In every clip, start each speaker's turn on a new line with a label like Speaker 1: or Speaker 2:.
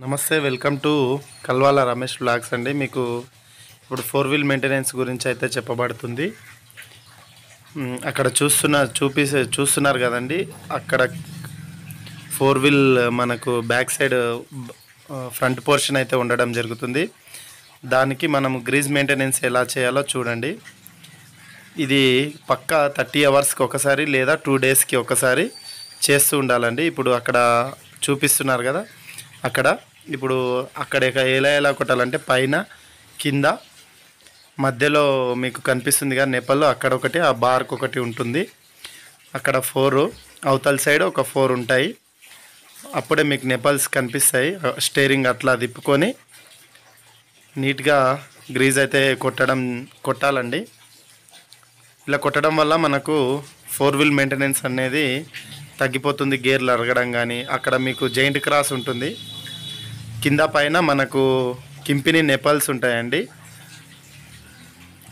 Speaker 1: నమస్తే welcome to Kalvala Ramesh blogs అండి. మీకు ఇప్పుడు ఫోర్ వీల్ మెయింటెనెన్స్ గురించి అయితే చెప్పబడుతుంది. అక్కడ చూస్తున్న చూపి చూస్తున్నారు కదండి. అక్కడ ఫోర్ వీల్ మనకు బ్యాక్ సైడ్ ఫ్రంట్ పోర్షన్ అయితే ఉండడం జరుగుతుంది. దానికి మనం గ్రీజ్ మెయింటెనెన్స్ ఎలా చేయాలో చూడండి. ఇది పక్కా థర్టీ అవర్స్కి ఒకసారి లేదా టూ డేస్కి ఒకసారి చేస్తూ ఉండాలండి. ఇప్పుడు అక్కడ చూపిస్తున్నారు కదా. అక్కడ. ఇప్పుడు అక్కడ ఎలా ఎలా కొట్టాలంటే పైన కింద మధ్యలో మీకు కనిపిస్తుంది కదా నెపల్లో అక్కడ ఒకటి ఆ బార్క్ ఒకటి ఉంటుంది. అక్కడ ఫోర్ అవతల సైడ్ ఒక ఫోర్ ఉంటాయి. అప్పుడే మీకు నెపల్స్ కనిపిస్తాయి. స్టేరింగ్ అట్లా తిప్పుకొని నీట్గా గ్రీజ్ అయితే కొట్టడం కొట్టాలండి. ఇలా కొట్టడం వల్ల మనకు ఫోర్ వీల్ మెయింటెనెన్స్ అనేది తగ్గిపోతుంది. గేర్లు అరగడం కానీ అక్కడ మీకు జైంట్ క్రాస్ ఉంటుంది. కింద పైన మనకు కింపిని నెపల్స్ ఉంటాయండి.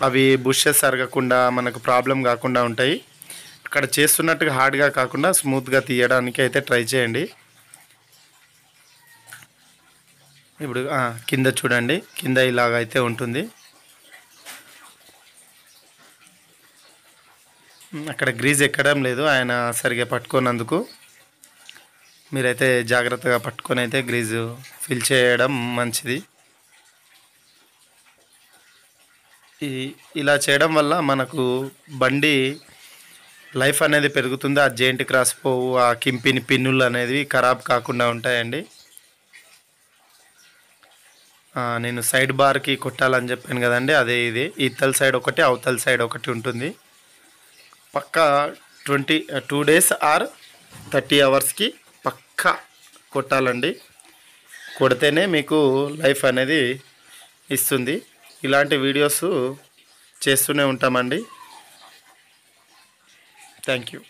Speaker 1: అవి బుషెస్ అరగకుండా మనకు ప్రాబ్లం కాకుండా ఉంటాయి. అక్కడ చేస్తున్నట్టుగా హార్డ్గా కాకుండా స్మూత్గా తీయడానికి అయితే ట్రై చేయండి. ఇప్పుడు కింద చూడండి. కింద ఇలాగ అయితే ఉంటుంది. అక్కడ గ్రీజ్ ఎక్కడం లేదు. ఆయన సరిగా పట్టుకోనందుకు. మీరైతే జాగ్రత్తగా పట్టుకొని అయితే గ్రీజు ఫిల్ చేయడం మంచిది. ఈ ఇలా చేయడం వల్ల మనకు బండి లైఫ్ అనేది పెరుగుతుంది. ఆ జెయింట్ క్రాస్ పోవు ఆ కింపిని పిన్నులు అనేది ఖరాబ్ కాకుండా ఉంటాయండి. నేను సైడ్ బార్కి కొట్టాలని చెప్పాను కదండి అదే ఇది. ఇతల సైడ్ ఒకటి అవతల సైడ్ ఒకటి ఉంటుంది. పక్కా twenty two days or thirty అవర్స్కి పక్కా కొట్టాలండి. కొడితేనే మీకు లైఫ్ అనేది ఇస్తుంది. ఇలాంటి వీడియోస్ చేస్తూనే ఉంటామండి. Thank you.